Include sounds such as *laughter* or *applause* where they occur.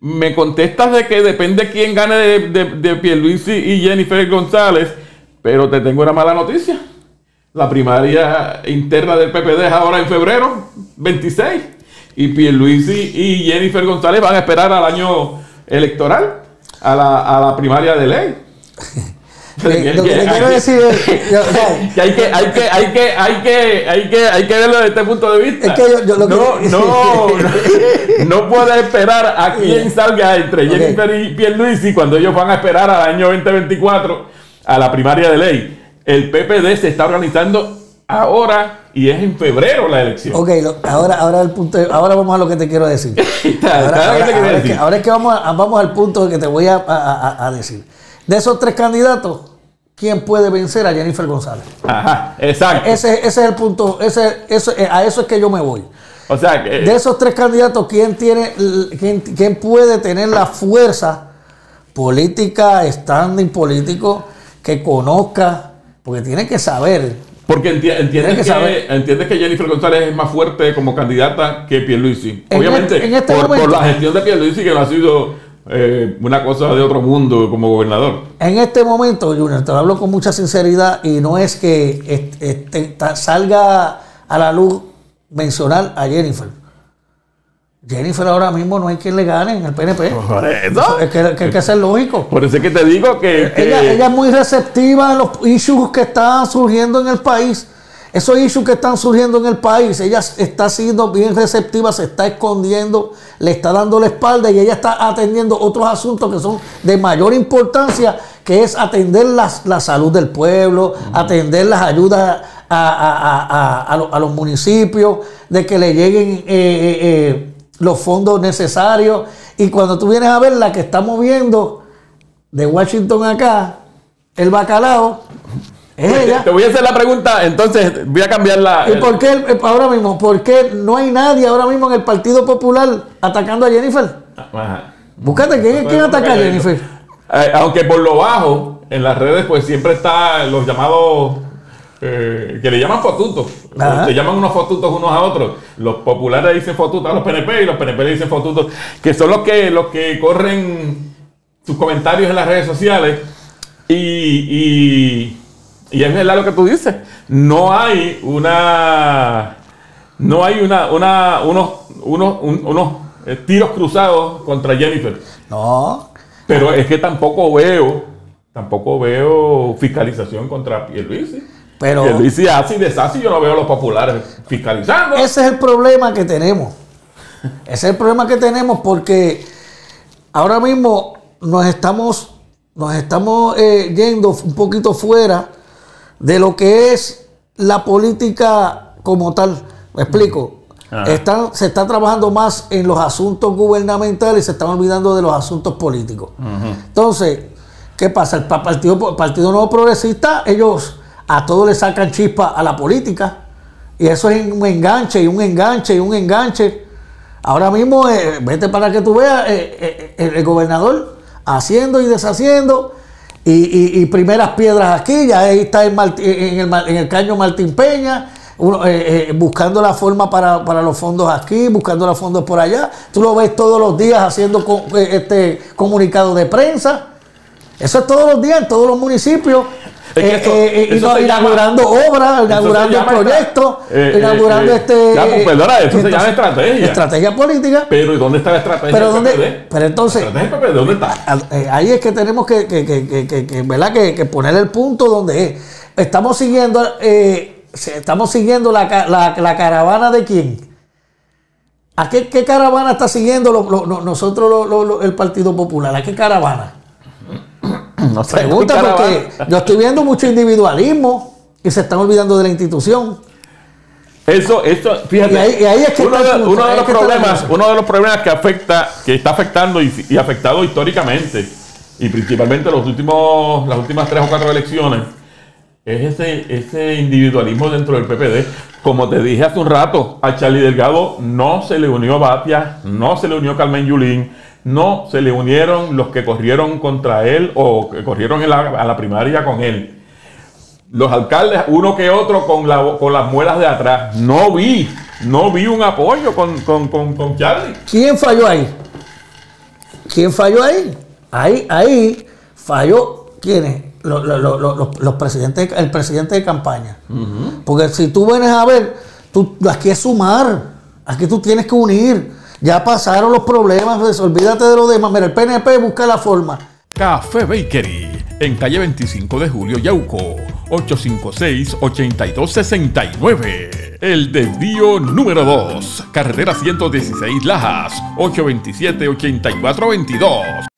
me contestas de que depende quién gane de, de, de Pierluisi y Jennifer González, pero te tengo una mala noticia. La primaria interna del PPD es ahora en febrero 26 y Pierluisi y Jennifer González van a esperar al año electoral, a la, a la primaria de ley. *laughs* lo que te quiero decir es *laughs* que hay que hay que hay que hay que hay que hay que verlo desde este punto de vista Es que yo- yo lo que- *laughs* no, no, no no puedes esperar a quien salga entre. Jennifer y Pierluisi cuando ellos van a esperar al año 2024 a la primaria de ley el PPD se está organizando ahora y es en febrero la elección Ok, lo- ahora, ahora, el punto, ahora vamos a lo que te quiero decir. *laughs* Ahora, que es que, decir. ahora es que vamos, a- vamos al punto que te voy a- a decir. De esos tres candidatos, ¿quién puede vencer a Jennifer González? Ajá, exacto Ese, ese es el punto, ese, eso- eh, a eso es que yo me voy. o sea que De esos tres candidatos, ¿quién, tiene, quién, quién puede tener la fuerza política, standing político, que conozca? Porque tiene que saber. Porque enti- entiendes que entiendes que Jennifer González es más fuerte como candidata que Pierluisi. En Obviamente, este- en este por, por la gestión de Pierluisi, que no ha sido eh, una cosa de otro mundo como gobernador. En este momento, Junior, te lo hablo con mucha sinceridad y no es que est- este, ta- salga a la luz mencionar a Jennifer. Jennifer ahora mismo no hay quien le gane en el PNP. Por eso. Es que, que hay que ser lógico. Por eso es que te digo que... que- Ella, ella es muy receptiva a los issues que están surgiendo en el país. Esos issues que están surgiendo en el país, ella está siendo bien receptiva, se está escondiendo, le está dando la espalda y ella está atendiendo otros asuntos que son de mayor importancia, que es atender las- la salud del pueblo, atender las ayudas a, a- a- a- a lo- a los municipios, de que le lleguen eh, eh, eh, los fondos necesarios. Y cuando tú vienes a ver la que estamos viendo, de Washington acá, el bacalao, ella. Te voy a hacer la pregunta, entonces voy a cambiar la... ¿Y por qué el- ahora mismo? ¿Por qué no hay nadie ahora mismo en el Partido Popular atacando a Jennifer? Ajá. Búscate, ¿quién, quién ataca a Jennifer? Eh, aunque por lo bajo, en las redes, pues siempre está los llamados, eh, que le llaman fotutos. Se llaman unos fotutos unos a otros. Los populares dicen fotutos a los PNP y los PNP le dicen fotutos, que son los que, los que corren sus comentarios en las redes sociales. Y, y, y es verdad lo que tú dices. No hay una. No hay una, una, unos, unos, un- unos tiros cruzados contra Jennifer. No. Pero es que tampoco veo, tampoco veo fiscalización contra Pierluisi. Pero- Pierluisi así de así yo no veo a los populares fiscalizando. Ese es el problema que tenemos. *laughs* Ese es el problema que tenemos porque ahora mismo nos estamos, nos estamos eh, yendo un poquito fuera de lo que es la política como tal. Me explico. Están- se está trabajando más en los asuntos gubernamentales y se están olvidando de los asuntos políticos. Entonces, ¿qué pasa? El pa- Partido, Partido Nuevo Progresista, ellos a todos le sacan chispa a la política. Y eso es un enganche y un enganche y un enganche. Ahora mismo, eh, vete para que tú veas eh, eh, el, el gobernador haciendo y deshaciendo. Y, y- y primeras piedras aquí, ya ahí está en, el, en el caño Martín Peña, eh, eh, buscando la forma para, para los fondos aquí, buscando los fondos por allá. Tú lo ves todos los días haciendo co- eh, este comunicado de prensa. Eso es todos los días en todos los municipios. Es que Eh, eso- eh, eh, eso ina- se llama- inaugurando obras, inaugurando se proyectos, eh, inaugurando este. ya, pues, perdona, eso se entonces, llama estrategia. Estrategia política. Pero ¿y dónde está la estrategia Pero del dónde- pero entonces- ¿La estrategia del PPD dónde está? Ahí es que tenemos que, que, que, poner el punto donde es. Estamos siguiendo, se- estamos siguiendo la, ca- la, la caravana de quién. ¿A qué, qué caravana está siguiendo lo- lo- lo- nosotros lo- el Partido Popular? ¿A qué caravana? *clears throat* No sé. Pregunta porque yo estoy viendo mucho individualismo y se están olvidando de la institución. Eso, eso, fíjate. Y ahí- y ahí es que uno, de, uno de los problemas, uno de los problemas que afecta, que está afectando y, y afectado históricamente, y principalmente los últimos, las últimas tres o cuatro elecciones, es ese, ese individualismo dentro del PPD. Como te dije hace un rato, a Charlie Delgado no se le unió Batia, no se le unió Carmen Yulín, no se le unieron los que corrieron contra él o que corrieron en la- a la primaria con él los alcaldes, uno que otro con, la, con las muelas de atrás. No vi, no vi un apoyo con, con, con, con Charlie. ¿Quién falló ahí? ¿quién falló ahí? Ahí, ahí falló, ¿quiénes? Los, los- los- los presidentes, el presidente de campaña. Porque si tú vienes a ver, tú, aquí es sumar, aquí tú tienes que unir. Ya pasaron los problemas, pues, olvídate de lo demás. Mira, el PNP busca la forma. Café Bakery, en calle 25 de Julio, Yauco, 856-8269. El desvío número 2, carretera 116 Lajas, 827-8422.